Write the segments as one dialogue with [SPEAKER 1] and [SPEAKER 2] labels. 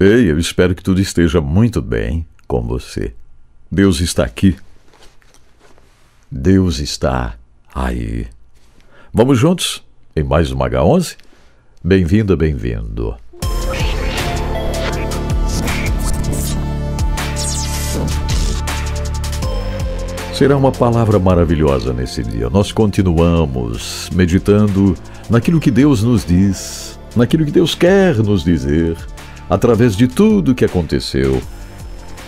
[SPEAKER 1] Ei, eu espero que tudo esteja muito bem com você. Deus está aqui. Deus está aí. Vamos juntos em mais uma H11? Bem-vinda, bem-vindo. Será uma palavra maravilhosa nesse dia. Nós continuamos meditando naquilo que Deus nos diz, naquilo que Deus quer nos dizer, através de tudo que aconteceu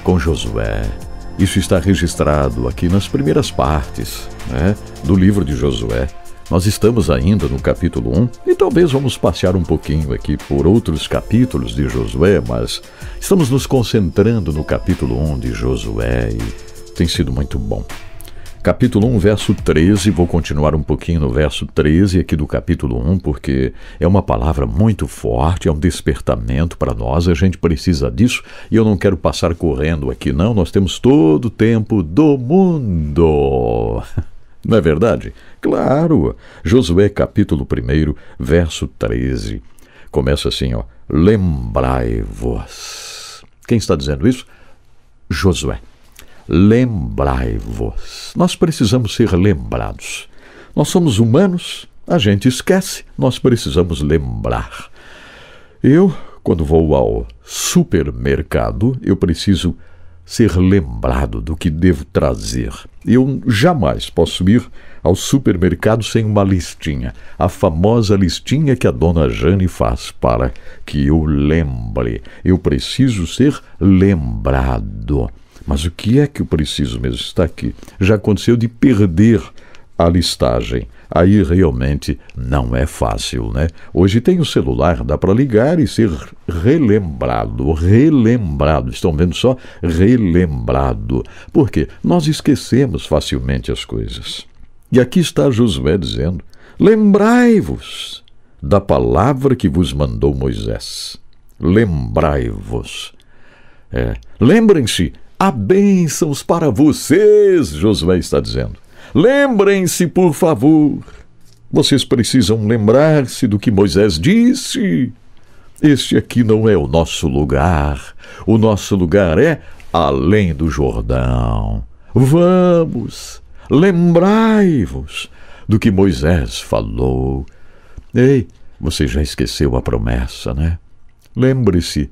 [SPEAKER 1] com Josué. Isso está registrado aqui nas primeiras partes né, do livro de Josué. Nós estamos ainda no capítulo 1 e talvez vamos passear um pouquinho aqui por outros capítulos de Josué, mas estamos nos concentrando no capítulo 1 de Josué e tem sido muito bom. Capítulo 1, verso 13, vou continuar um pouquinho no verso 13 aqui do capítulo 1, porque é uma palavra muito forte, é um despertamento para nós, a gente precisa disso e eu não quero passar correndo aqui, não, nós temos todo o tempo do mundo. Não é verdade? Claro! Josué, capítulo 1, verso 13. Começa assim, ó. Lembrai-vos. Quem está dizendo isso? Josué. Lembrai-vos. Nós precisamos ser lembrados. Nós somos humanos, a gente esquece, nós precisamos lembrar. Eu, quando vou ao supermercado, eu preciso ser lembrado do que devo trazer. Eu jamais posso ir ao supermercado sem uma listinha, a famosa listinha que a dona Jane faz para que eu lembre. Eu preciso ser lembrado. Mas o que é que eu preciso mesmo? Está aqui. Já aconteceu de perder a listagem. Aí realmente não é fácil, né? Hoje tem o celular, dá para ligar e ser relembrado, relembrado. Estão vendo só? Relembrado. Por quê? Nós esquecemos facilmente as coisas. E aqui está Josué dizendo: Lembrai-vos da palavra que vos mandou Moisés. Lembrai-vos. É. Lembrem-se Há bênçãos para vocês, Josué está dizendo. Lembrem-se, por favor. Vocês precisam lembrar-se do que Moisés disse. Este aqui não é o nosso lugar. O nosso lugar é além do Jordão. Vamos, lembrai-vos do que Moisés falou. Ei, você já esqueceu a promessa, né? Lembre-se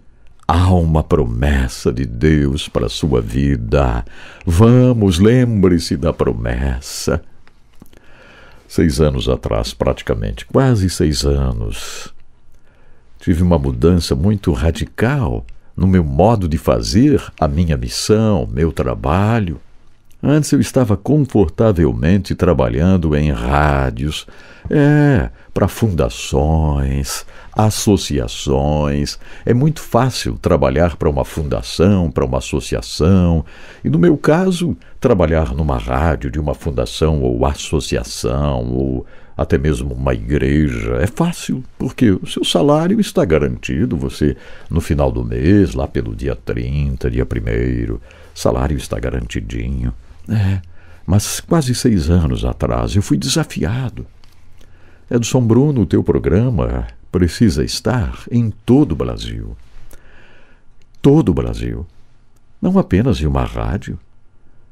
[SPEAKER 1] Há uma promessa de Deus para a sua vida. Vamos, lembre-se da promessa. Seis anos atrás, praticamente, quase seis anos, tive uma mudança muito radical no meu modo de fazer a minha missão, meu trabalho. Antes eu estava confortavelmente trabalhando em rádios, é, para fundações, associações. É muito fácil trabalhar para uma fundação, para uma associação, e no meu caso, trabalhar numa rádio de uma fundação ou associação, ou até mesmo uma igreja. É fácil, porque o seu salário está garantido, você, no final do mês, lá pelo dia 30, dia 1, salário está garantidinho. É, mas quase seis anos atrás eu fui desafiado. Edson Bruno, o teu programa precisa estar em todo o Brasil. Todo o Brasil. Não apenas em uma rádio.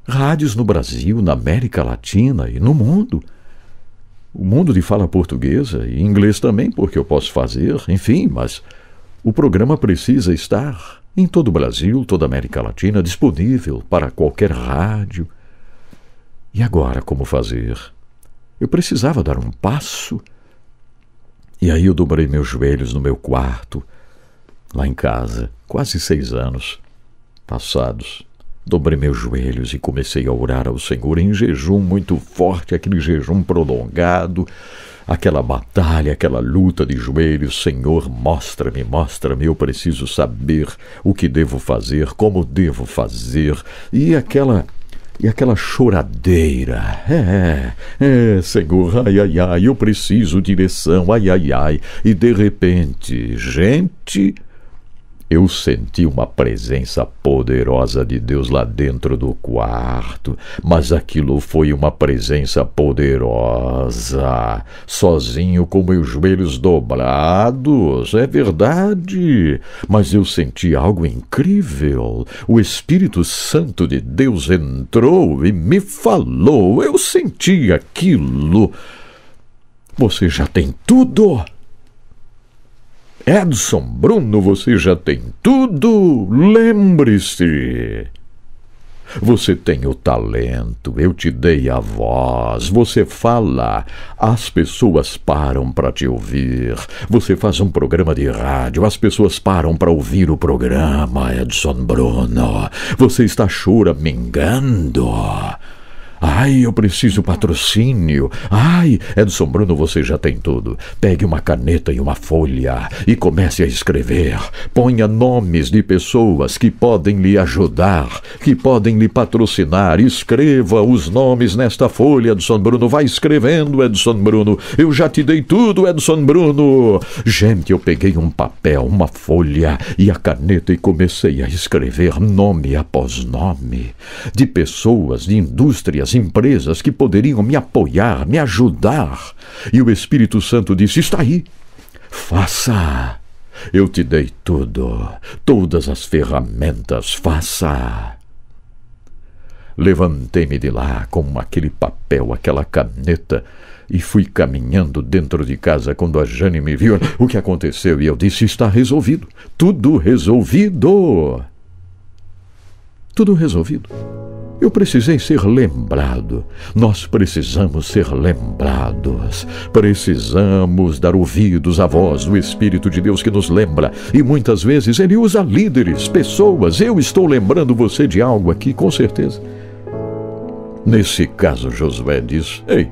[SPEAKER 1] Rádios no Brasil, na América Latina e no mundo. O mundo de fala portuguesa e inglês também, porque eu posso fazer, enfim, mas o programa precisa estar em todo o Brasil, toda a América Latina, disponível para qualquer rádio, e agora como fazer? Eu precisava dar um passo. E aí eu dobrei meus joelhos no meu quarto, lá em casa, quase seis anos passados. Dobrei meus joelhos e comecei a orar ao Senhor em jejum muito forte, aquele jejum prolongado, aquela batalha, aquela luta de joelhos. Senhor, mostra-me, mostra-me, eu preciso saber o que devo fazer, como devo fazer. E aquela e aquela choradeira. É, é, Senhor, ai, ai, ai, eu preciso direção, ai, ai, ai. E de repente, gente, eu senti uma presença poderosa de Deus lá dentro do quarto, mas aquilo foi uma presença poderosa. Sozinho, com meus joelhos dobrados, é verdade, mas eu senti algo incrível. O Espírito Santo de Deus entrou e me falou. Eu senti aquilo. Você já tem tudo. Edson Bruno, você já tem tudo. Lembre-se. Você tem o talento, eu te dei a voz, você fala, as pessoas param para te ouvir. Você faz um programa de rádio, as pessoas param para ouvir o programa, Edson Bruno. Você está choramingando. Ai, eu preciso patrocínio. Ai, Edson Bruno, você já tem tudo. Pegue uma caneta e uma folha e comece a escrever. Ponha nomes de pessoas que podem lhe ajudar, que podem lhe patrocinar. Escreva os nomes nesta folha, Edson Bruno. Vai escrevendo, Edson Bruno. Eu já te dei tudo, Edson Bruno. Gente, eu peguei um papel, uma folha e a caneta e comecei a escrever nome após nome de pessoas, de indústrias as empresas que poderiam me apoiar, me ajudar. E o Espírito Santo disse: Está aí, faça. Eu te dei tudo, todas as ferramentas, faça. Levantei-me de lá com aquele papel, aquela caneta e fui caminhando dentro de casa quando a Jane me viu. O que aconteceu? E eu disse: Está resolvido. Tudo resolvido. Tudo resolvido. Eu precisei ser lembrado. Nós precisamos ser lembrados. Precisamos dar ouvidos à voz do Espírito de Deus que nos lembra. E muitas vezes ele usa líderes, pessoas. Eu estou lembrando você de algo aqui, com certeza. Nesse caso, Josué diz: Ei,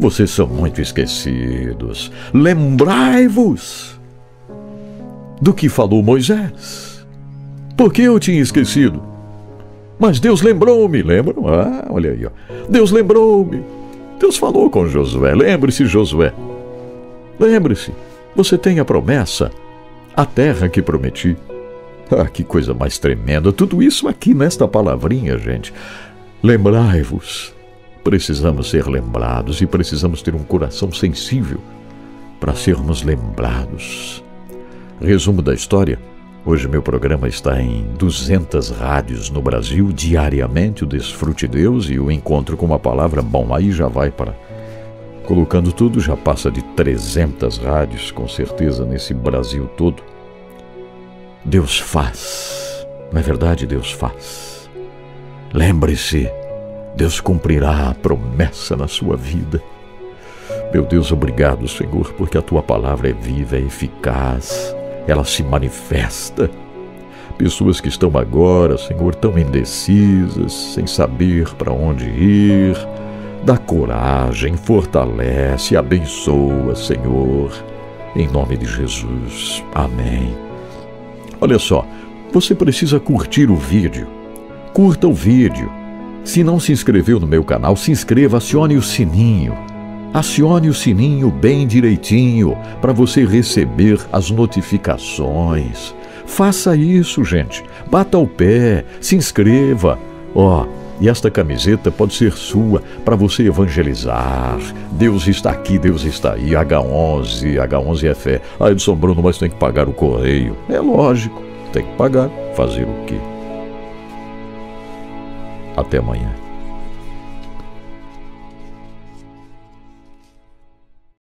[SPEAKER 1] vocês são muito esquecidos. Lembrai-vos do que falou Moisés. Por que eu tinha esquecido? Mas Deus lembrou-me, lembram? Ah, olha aí, ó. Deus lembrou-me. Deus falou com Josué. Lembre-se, Josué. Lembre-se, você tem a promessa, a terra que prometi. Ah, que coisa mais tremenda. Tudo isso aqui nesta palavrinha, gente. Lembrai-vos. Precisamos ser lembrados e precisamos ter um coração sensível para sermos lembrados. Resumo da história. Hoje meu programa está em 200 rádios no Brasil, diariamente o Desfrute Deus e o encontro com uma palavra, bom, aí já vai para... Colocando tudo, já passa de 300 rádios, com certeza, nesse Brasil todo. Deus faz, não é verdade? Deus faz. Lembre-se, Deus cumprirá a promessa na sua vida. Meu Deus, obrigado, Senhor, porque a tua palavra é viva, é eficaz ela se manifesta. Pessoas que estão agora, Senhor, tão indecisas, sem saber para onde ir, dá coragem, fortalece, abençoa, Senhor, em nome de Jesus. Amém. Olha só, você precisa curtir o vídeo. Curta o vídeo. Se não se inscreveu no meu canal, se inscreva, acione o sininho Acione o sininho bem direitinho para você receber as notificações. Faça isso, gente. Bata o pé, se inscreva. Ó, oh, e esta camiseta pode ser sua para você evangelizar. Deus está aqui, Deus está aí. H11, H11 é fé. Ah, Edson Bruno, mas tem que pagar o correio. É lógico, tem que pagar. Fazer o quê? Até amanhã.